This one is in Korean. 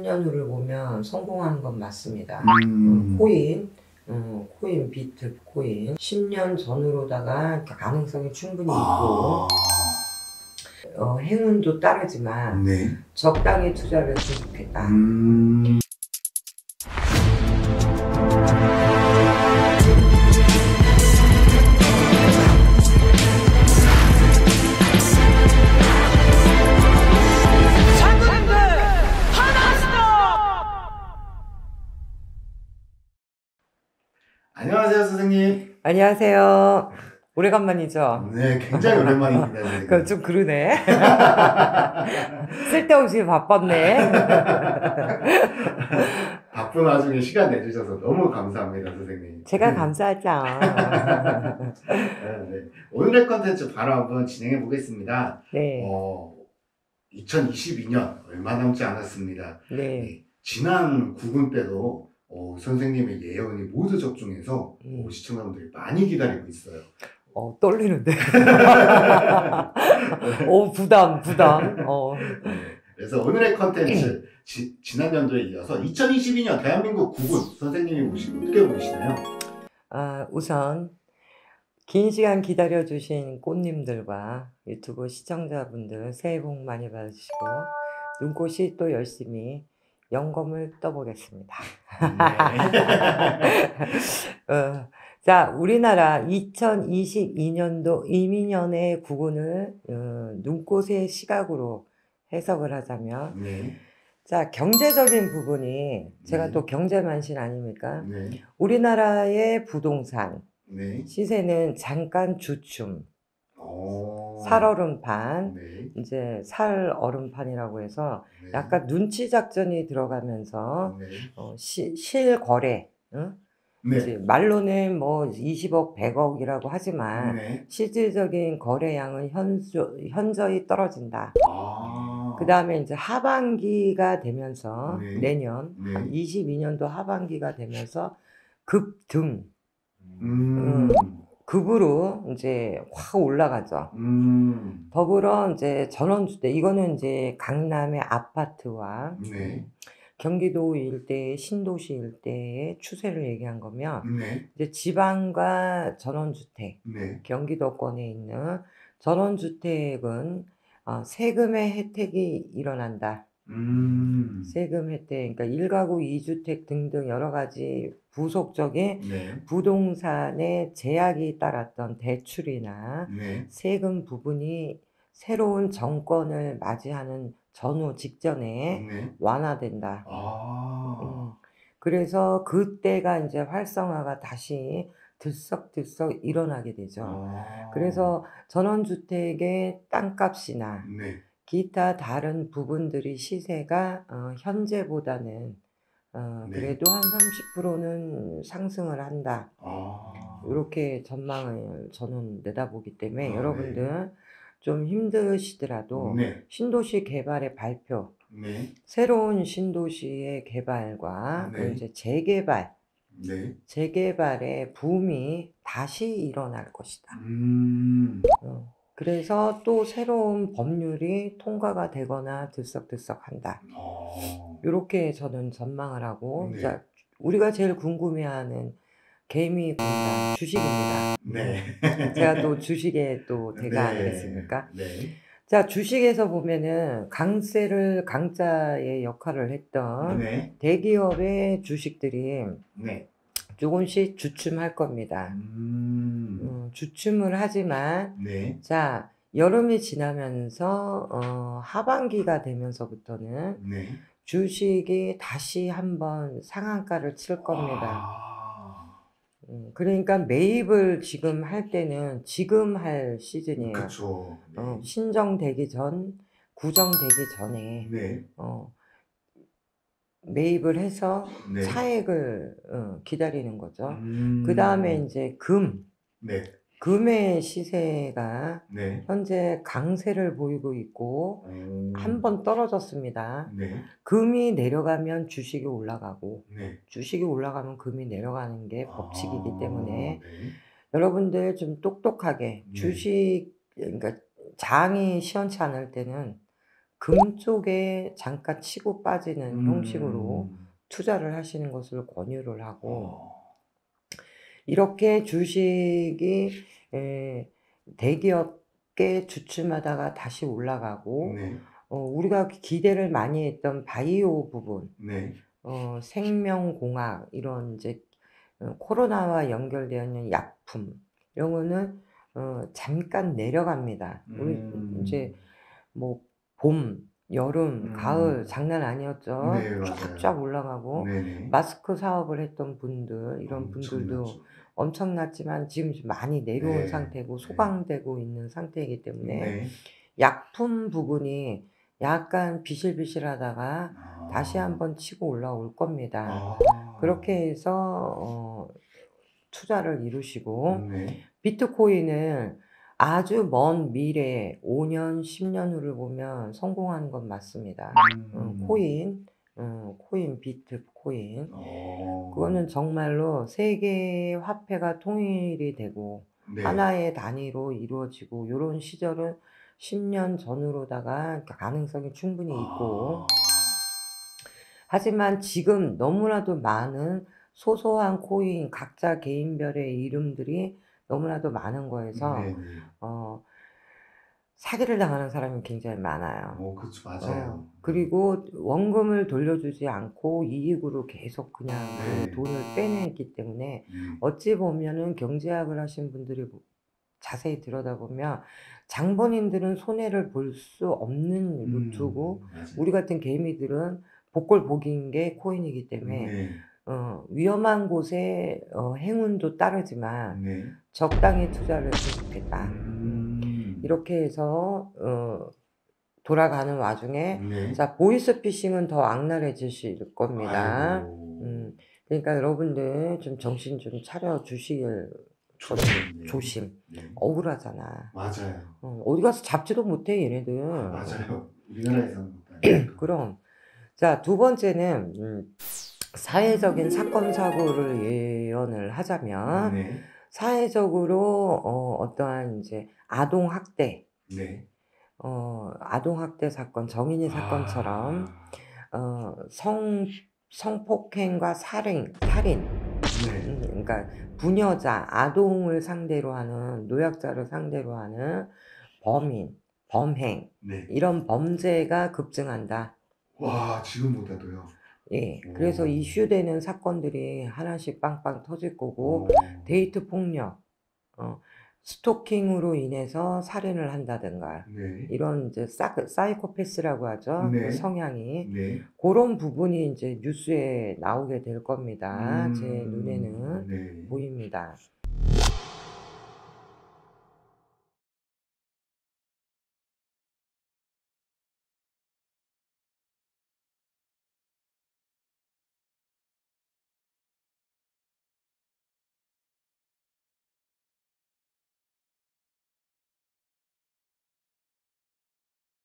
10년후를 보면 성공하는 건 맞습니다. 음. 코인, 어, 코인, 비트 코인. 10년 전으로다가 가능성이 충분히 있고, 아. 어, 행운도 따르지만 네. 적당히 투자를 했으면 좋겠다. 음. 안녕하세요, 선생님. 안녕하세요. 오래간만이죠? 네, 굉장히 오랜만입니다. 선생님. 그좀 그러네. 쓸데없이 바빴네. 바쁜 와중에 시간 내주셔서 너무 감사합니다, 선생님. 제가 감사하죠. 네, 네. 오늘의 컨텐츠 바로 한번 진행해 보겠습니다. 네, 어, 2022년 얼마 남지 않았습니다. 네. 네, 지난 구군 때도 어, 선생님의 예언이 모두 적중해서 음. 어, 시청자분들이 많이 기다리고 있어요. 어, 떨리는데. 어, 부담, 부담. 어, 네, 그래서 오늘의 컨텐츠 지, 지난 연도에 이어서 2022년 대한민국 구군 선생님이 보시고 어떻게 보시나요? 아, 우선, 긴 시간 기다려주신 꽃님들과 유튜브 시청자분들 새해 복 많이 받으시고, 눈꽃이 또 열심히 영검을 떠보겠습니다. 네. 어, 자, 우리나라 2022년도 이민년의 구군을 어, 눈꽃의 시각으로 해석을 하자면, 네. 자, 경제적인 부분이, 제가 네. 또 경제만신 아닙니까? 네. 우리나라의 부동산 네. 시세는 잠깐 주춤, 어. 살얼음판, 네. 이제 살얼음판이라고 해서 네. 약간 눈치 작전이 들어가면서 네. 어, 시, 실거래, 응? 네. 말로는 뭐 20억, 100억이라고 하지만 네. 실질적인 거래량은 현저, 현저히 떨어진다. 아. 그 다음에 이제 하반기가 되면서 네. 내년 네. 22년도 하반기가 되면서 급등, 음. 급으로 이제 확 올라가죠. 음. 더불어 이제 전원주택, 이거는 이제 강남의 아파트와 네. 경기도 일대, 신도시 일대의 추세를 얘기한 거면 네. 이제 지방과 전원주택, 네. 경기도권에 있는 전원주택은 어, 세금의 혜택이 일어난다. 음. 세금 혜택, 그러니까 1가구 2주택 등등 여러 가지 부속적인 네. 부동산에 제약이 따랐던 대출이나 네. 세금 부분이 새로운 정권을 맞이하는 전후 직전에 네. 완화된다. 아. 음, 그래서 그때가 이제 활성화가 다시 들썩들썩 일어나게 되죠. 아. 그래서 전원주택의 땅값이나 네. 기타 다른 부분들이 시세가 어, 현재보다는 어, 네. 그래도 한 30%는 상승을 한다. 아. 이렇게 전망을 저는 내다보기 때문에 아, 여러분들 좀 힘드시더라도 네. 신도시 개발의 발표, 네. 새로운 신도시의 개발과 그 네. 이제 재개발, 네. 재개발의 붐이 다시 일어날 것이다. 음. 어, 그래서 또 새로운 법률이 통과가 되거나 들썩들썩한다. 아. 이렇게 저는 전망을 하고, 네. 자, 우리가 제일 궁금해하는 개미 군단 주식입니다. 네. 제가 또 주식의 또 대가 네. 아니겠습니까? 네. 자, 주식에서 보면은 강세를 강자의 역할을 했던 네. 대기업의 주식들이 네. 조금씩 주춤할 겁니다. 음. 음, 주춤을 하지만 네. 자 여름이 지나면서 어, 하반기가 되면서부터는 네. 주식이 다시 한번 상한가를 칠 겁니다. 아. 음, 그러니까 매입을 지금 할 때는 지금 할 시즌이에요. 그쵸. 네. 어, 신정되기 전, 구정되기 전에 네. 어, 매입을 해서 네. 차액을 어, 기다리는 거죠. 음. 그 다음에 이제 금, 네. 금의 시세가 네. 현재 강세를 보이고 있고 음. 한번 떨어졌습니다. 네. 금이 내려가면 주식이 올라가고 네. 주식이 올라가면 금이 내려가는 게 법칙이기 아, 때문에 네. 여러분들 좀 똑똑하게 네. 주식 그러니까 장이 시원치 않을 때는 금 쪽에 잠깐 치고 빠지는 음. 형식으로 투자를 하시는 것을 권유를 하고 어. 이렇게 주식이 에, 대기업계 주춤하다가 다시 올라가고 네. 어, 우리가 기대를 많이 했던 바이오 부분 네. 어, 생명공학 이런 이제 어, 코로나와 연결되어 있는 약품 이런 거는 어, 잠깐 내려갑니다. 우리 음. 이제 뭐 봄, 여름, 음. 가을 장난 아니었죠. 네. 쫙쫙 올라가고 네네. 마스크 사업을 했던 분들 이런 분들도 엄청나죠. 엄청났지만 지금 좀 많이 내려온 네, 상태고 네. 소강되고 있는 상태이기 때문에 네. 약품 부분이 약간 비실비실하다가 아. 다시 한번 치고 올라올 겁니다. 아. 그렇게 해서 어, 투자를 이루시고 네. 비트코인은 아주 먼 미래 5년, 10년 후를 보면 성공하는 건 맞습니다. 음. 어, 코인, 어, 코인, 비트 코인. 어. 그거는 정말로 세계 화폐가 통일이 되고 네. 하나의 단위로 이루어지고 이런 시절은 10년 전으로다가 가능성이 충분히 있고 아. 하지만 지금 너무나도 많은 소소한 코인 각자 개인별의 이름들이 너무나도 많은 거에서 네네. 어, 사기를 당하는 사람이 굉장히 많아요. 어, 그쵸, 맞아요. 어, 그리고 원금을 돌려주지 않고 이익으로 계속 그냥 네. 그 돈을 빼내기 때문에 음. 어찌 보면은 경제학을 하신 분들이 보- 자세히 들여다보면 장본인들은 손해를 볼 수 없는 루트고 음. 우리 같은 개미들은 복골 복인 게 코인이기 때문에 네. 어, 위험한 곳에 어, 행운도 따르지만 네. 적당히 투자를 했으면 좋겠다. 음. 이렇게 해서 어, 돌아가는 와중에 네. 자 보이스피싱은 더 악랄해지실 겁니다. 음, 그러니까 여러분들 좀 정신 좀 차려 주시길 조심. 조심. 네. 억울하잖아. 맞아요. 어, 어디 가서 잡지도 못해 얘네들. 맞아요. 우리나라에서는. 그럼 자 두 번째는 음, 사회적인 사건 사고를 예언을 하자면 네. 사회적으로 어, 어떠한 이제 아동 학대, 네. 어, 아동 학대 사건, 정인이 사건처럼 아. 어, 성 성폭행과 살인, 살인, 네. 음, 그러니까 부녀자, 아동을 상대로 하는 노약자를 상대로 하는 범인, 범행 네. 이런 범죄가 급증한다. 와, 지금보다도요. 예, 그래서 오. 이슈되는 사건들이 하나씩 빵빵 터질 거고 어. 데이트 폭력, 어, 스토킹으로 인해서 살인을 한다든가 네. 이런 이제 사, 사이코패스라고 하죠 네. 그 성향이 네. 그런 부분이 이제 뉴스에 나오게 될 겁니다. 제 음. 눈에는 네. 보입니다.